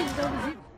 Então,